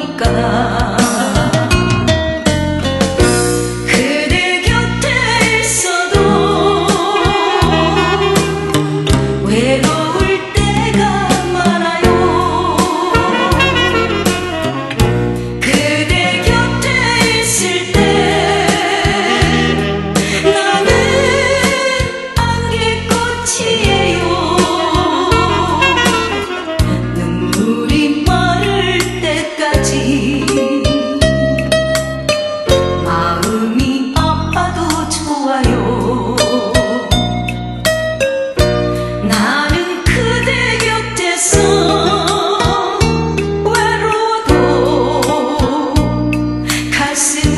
única. I see.